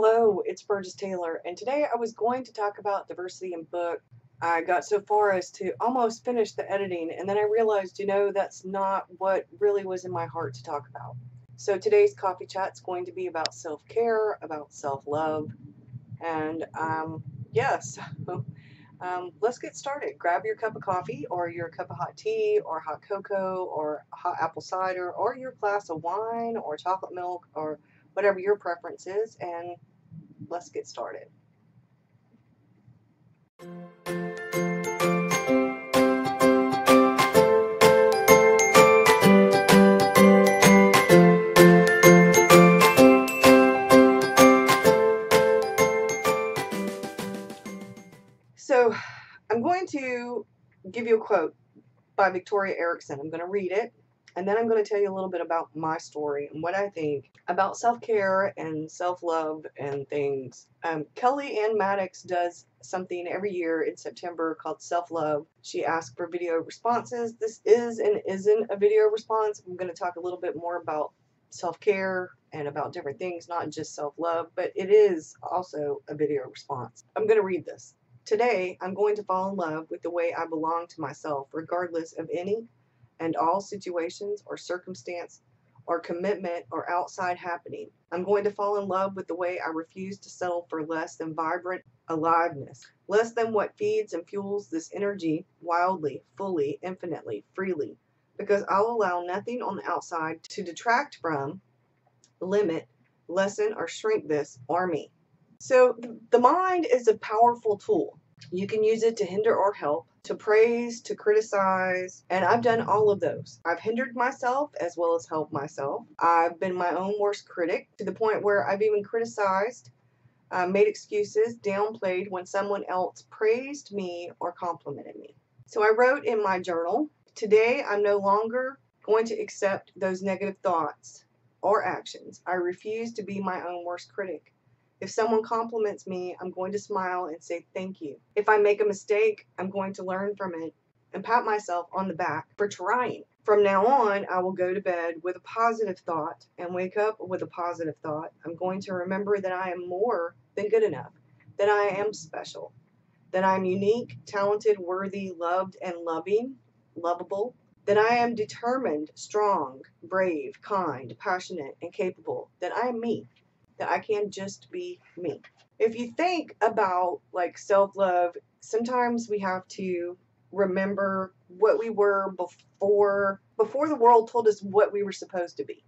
Hello, it's Burgess Taylor, and today I was going to talk about diversity in book. I got so far as to almost finish the editing, and then I realized, you know, that's not what really was in my heart to talk about. So today's coffee chat is going to be about self-care, about self-love, and um, yes, um, let's get started. Grab your cup of coffee, or your cup of hot tea, or hot cocoa, or hot apple cider, or your glass of wine, or chocolate milk, or whatever your preference is, and let's get started. So I'm going to give you a quote by Victoria Erickson. I'm going to read it and then I'm going to tell you a little bit about my story and what I think about self-care and self-love and things. Um, Kelly Ann Maddox does something every year in September called self-love. She asks for video responses. This is and isn't a video response. I'm going to talk a little bit more about self-care and about different things, not just self-love, but it is also a video response. I'm going to read this. Today, I'm going to fall in love with the way I belong to myself, regardless of any and all situations or circumstance or commitment or outside happening. I'm going to fall in love with the way I refuse to settle for less than vibrant aliveness, less than what feeds and fuels this energy wildly, fully, infinitely, freely, because I'll allow nothing on the outside to detract from, limit, lessen, or shrink this or me. So the mind is a powerful tool. You can use it to hinder or help, to praise, to criticize, and I've done all of those. I've hindered myself as well as helped myself. I've been my own worst critic to the point where I've even criticized, uh, made excuses, downplayed when someone else praised me or complimented me. So I wrote in my journal, today I'm no longer going to accept those negative thoughts or actions. I refuse to be my own worst critic. If someone compliments me, I'm going to smile and say thank you. If I make a mistake, I'm going to learn from it and pat myself on the back for trying. From now on, I will go to bed with a positive thought and wake up with a positive thought. I'm going to remember that I am more than good enough, that I am special, that I'm unique, talented, worthy, loved, and loving, lovable, that I am determined, strong, brave, kind, passionate, and capable, that I am me that I can just be me. If you think about like self love, sometimes we have to remember what we were before before the world told us what we were supposed to be.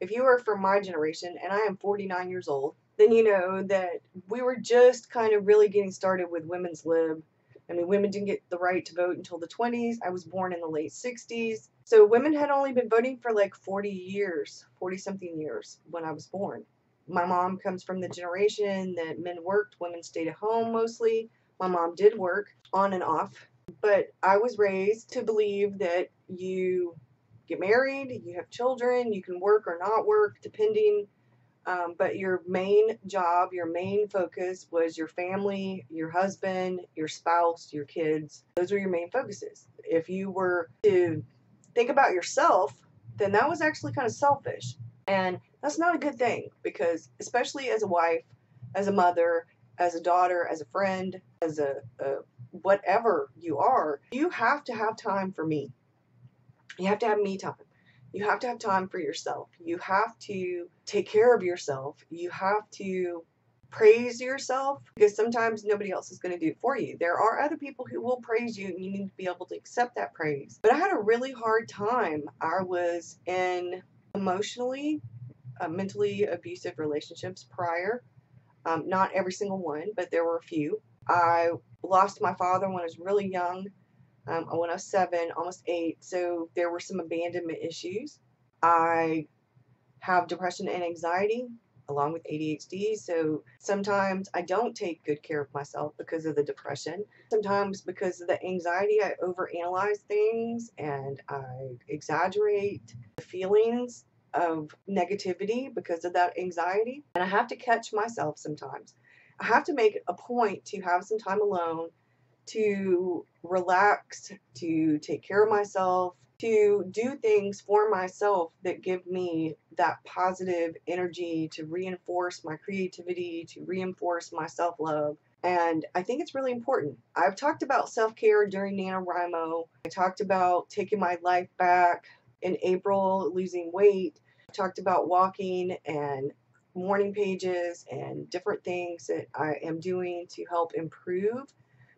If you are from my generation and I am 49 years old, then you know that we were just kind of really getting started with women's lib. I mean, women didn't get the right to vote until the 20s. I was born in the late 60s. So women had only been voting for like 40 years, 40 something years when I was born my mom comes from the generation that men worked, women stayed at home mostly. My mom did work on and off, but I was raised to believe that you get married, you have children, you can work or not work depending. Um, but your main job, your main focus was your family, your husband, your spouse, your kids. Those were your main focuses. If you were to think about yourself, then that was actually kind of selfish. And that's not a good thing because, especially as a wife, as a mother, as a daughter, as a friend, as a, a whatever you are, you have to have time for me. You have to have me time. You have to have time for yourself. You have to take care of yourself. You have to praise yourself because sometimes nobody else is going to do it for you. There are other people who will praise you and you need to be able to accept that praise. But I had a really hard time. I was in emotionally uh, mentally abusive relationships prior. Um, not every single one, but there were a few. I lost my father when I was really young, um, when I was seven, almost eight, so there were some abandonment issues. I have depression and anxiety along with ADHD, so sometimes I don't take good care of myself because of the depression. Sometimes because of the anxiety, I overanalyze things and I exaggerate the feelings of negativity because of that anxiety. And I have to catch myself sometimes. I have to make a point to have some time alone to relax, to take care of myself, to do things for myself that give me that positive energy to reinforce my creativity, to reinforce my self love. And I think it's really important. I've talked about self care during NaNoWriMo. I talked about taking my life back in April, losing weight. Talked about walking and morning pages and different things that I am doing to help improve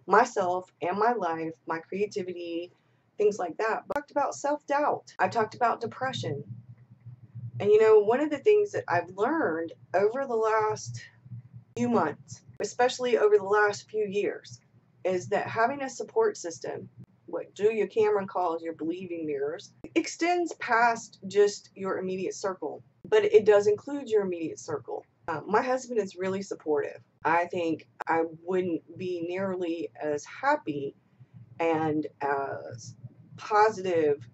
myself and my life, my creativity, things like that. I talked about self doubt. I've talked about depression. And you know, one of the things that I've learned over the last few months, especially over the last few years, is that having a support system, what Julia Cameron calls your believing mirrors, extends past just your immediate circle, but it does include your immediate circle. Uh, my husband is really supportive. I think I wouldn't be nearly as happy and as positive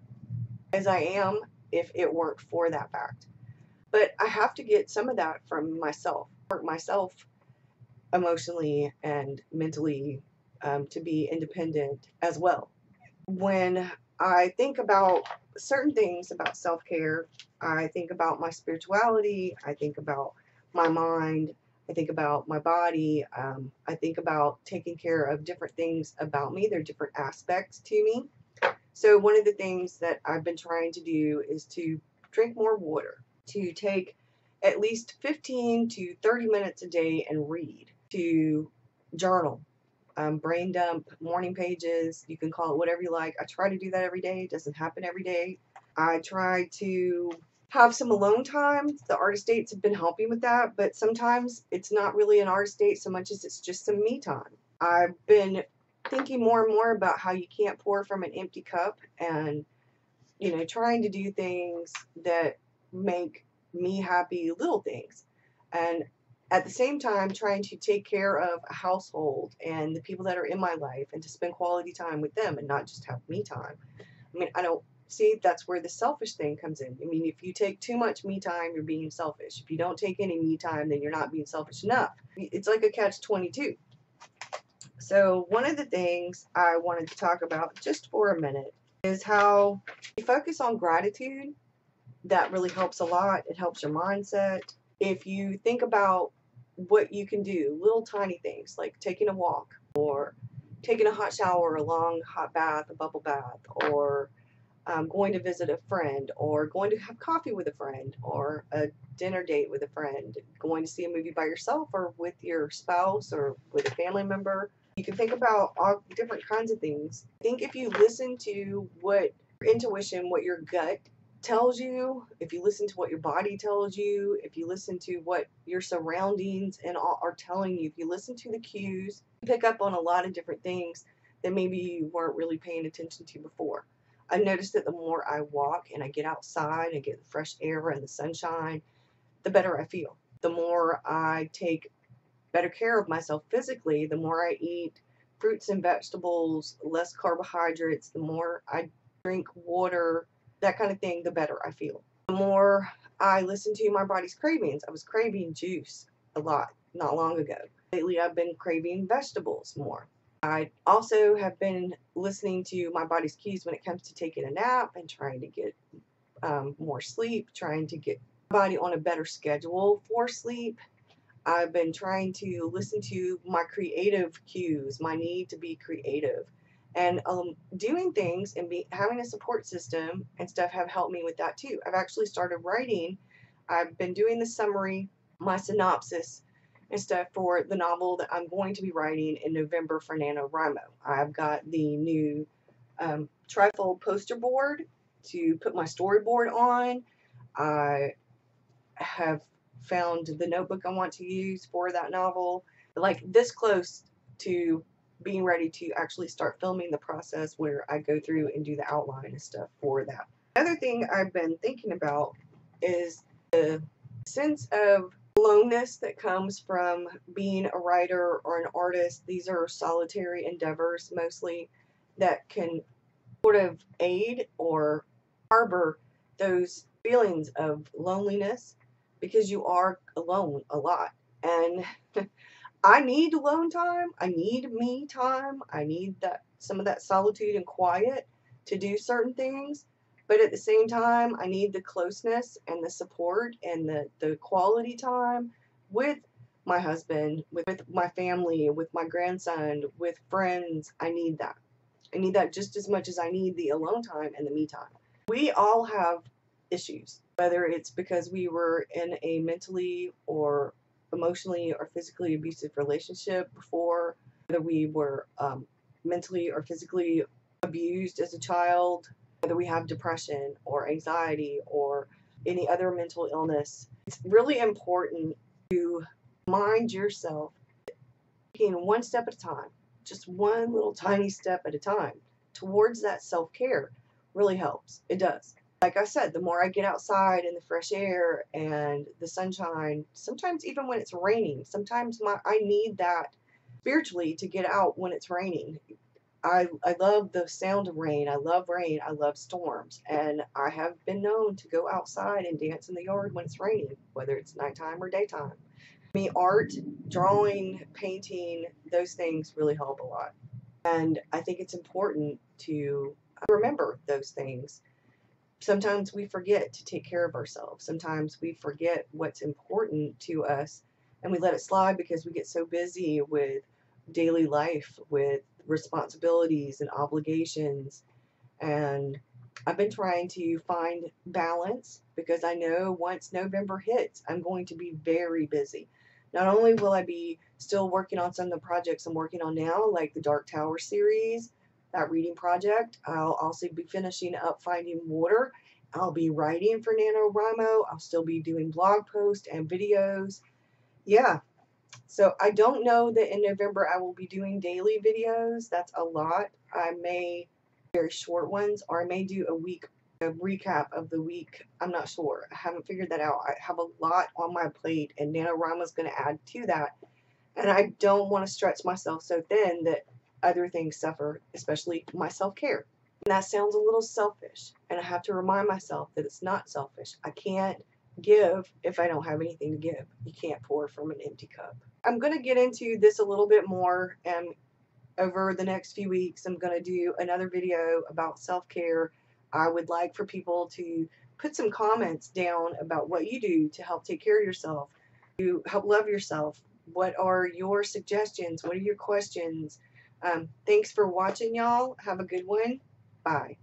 as I am if it weren't for that fact. But I have to get some of that from myself, myself emotionally and mentally um, to be independent as well. When I think about certain things about self care, I think about my spirituality, I think about my mind, I think about my body, um, I think about taking care of different things about me. There are different aspects to me. So one of the things that I've been trying to do is to drink more water, to take at least 15 to 30 minutes a day and read, to journal, um, brain dump, morning pages, you can call it whatever you like. I try to do that every day. It doesn't happen every day. I try to have some alone time. The artist dates have been helping with that, but sometimes it's not really an artist date so much as it's just some me time. I've been thinking more and more about how you can't pour from an empty cup and you know trying to do things that make me happy little things and at the same time trying to take care of a household and the people that are in my life and to spend quality time with them and not just have me time i mean i don't see that's where the selfish thing comes in i mean if you take too much me time you're being selfish if you don't take any me time then you're not being selfish enough it's like a catch 22 so one of the things I wanted to talk about just for a minute is how you focus on gratitude. That really helps a lot. It helps your mindset. If you think about what you can do, little tiny things like taking a walk or taking a hot shower, a long hot bath, a bubble bath, or um, going to visit a friend, or going to have coffee with a friend, or a dinner date with a friend, going to see a movie by yourself or with your spouse or with a family member, you can think about all different kinds of things. think if you listen to what your intuition, what your gut tells you, if you listen to what your body tells you, if you listen to what your surroundings and all are telling you, if you listen to the cues, you pick up on a lot of different things that maybe you weren't really paying attention to before. I noticed that the more I walk and I get outside and get the fresh air and the sunshine, the better I feel. The more I take better care of myself physically, the more I eat fruits and vegetables, less carbohydrates, the more I drink water, that kind of thing, the better I feel. The more I listen to my body's cravings. I was craving juice a lot not long ago. Lately, I've been craving vegetables more. I also have been listening to my body's cues when it comes to taking a nap and trying to get um, more sleep, trying to get my body on a better schedule for sleep I've been trying to listen to my creative cues, my need to be creative. And um, doing things and be, having a support system and stuff have helped me with that too. I've actually started writing. I've been doing the summary, my synopsis, and stuff for the novel that I'm going to be writing in November for NaNoWriMo. I've got the new um, trifold poster board to put my storyboard on. I have found the notebook I want to use for that novel, like this close to being ready to actually start filming the process where I go through and do the outline and stuff for that. Another thing I've been thinking about is the sense of aloneness that comes from being a writer or an artist. These are solitary endeavors mostly that can sort of aid or harbor those feelings of loneliness because you are alone a lot. And I need alone time. I need me time. I need that some of that solitude and quiet to do certain things. But at the same time, I need the closeness and the support and the, the quality time with my husband, with, with my family, with my grandson, with friends. I need that. I need that just as much as I need the alone time and the me time. We all have issues, whether it's because we were in a mentally or emotionally or physically abusive relationship before, whether we were um, mentally or physically abused as a child, whether we have depression or anxiety or any other mental illness. It's really important to mind yourself taking one step at a time, just one little tiny step at a time towards that self care really helps. It does. Like I said, the more I get outside in the fresh air and the sunshine, sometimes even when it's raining, sometimes my I need that spiritually to get out when it's raining. I, I love the sound of rain. I love rain. I love storms. And I have been known to go outside and dance in the yard when it's raining, whether it's nighttime or daytime. I mean, art, drawing, painting, those things really help a lot. And I think it's important to remember those things. Sometimes we forget to take care of ourselves. Sometimes we forget what's important to us and we let it slide because we get so busy with daily life, with responsibilities and obligations. And I've been trying to find balance because I know once November hits, I'm going to be very busy. Not only will I be still working on some of the projects I'm working on now, like the Dark Tower series, that reading project, I'll also be finishing up Finding Water. I'll be writing for NaNoWriMo. I'll still be doing blog posts and videos. Yeah, so I don't know that in November I will be doing daily videos. That's a lot. I may very short ones or I may do a week a recap of the week. I'm not sure. I haven't figured that out. I have a lot on my plate and NaNoWriMo is going to add to that. And I don't want to stretch myself so thin that other things suffer, especially my self-care. And that sounds a little selfish. And I have to remind myself that it's not selfish. I can't give if I don't have anything to give. You can't pour from an empty cup. I'm going to get into this a little bit more and over the next few weeks I'm going to do another video about self-care. I would like for people to put some comments down about what you do to help take care of yourself, to help love yourself. What are your suggestions? What are your questions? Um, thanks for watching, y'all. Have a good one. Bye.